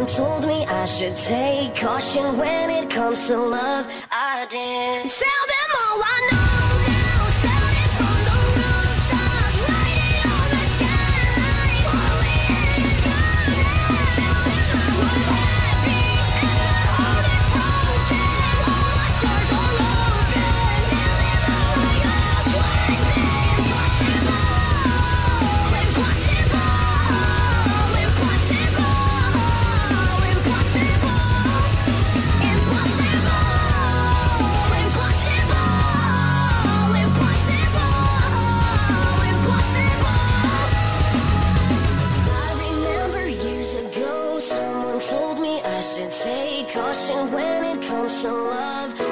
Someone told me I should take caution when it comes to love. I did. Tell them all I know. show love.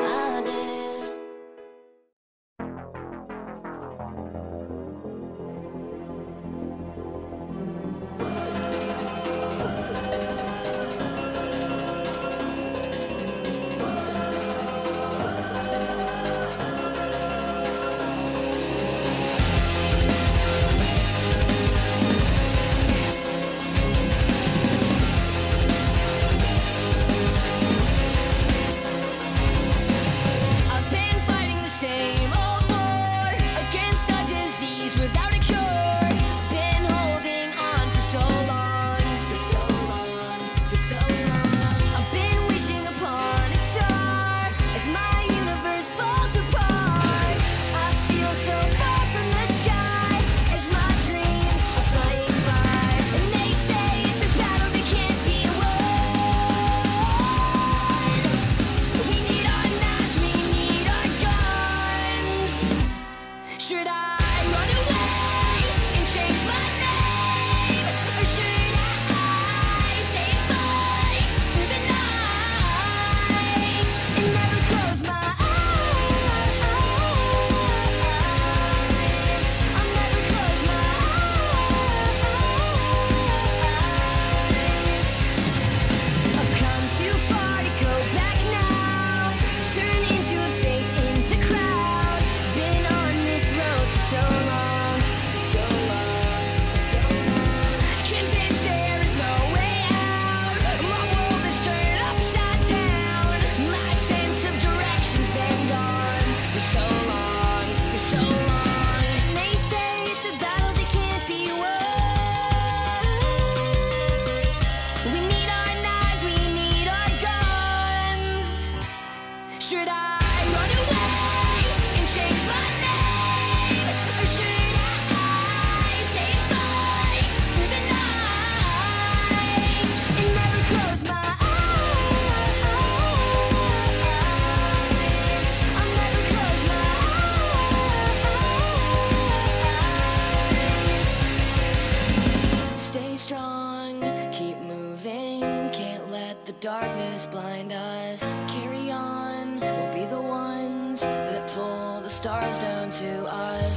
Should I run away and change my name? Or should I stay the night and never close my eyes? I'll never close my eyes. Stay strong, keep moving, can't let the darkness blind us. Carry on stars down to us.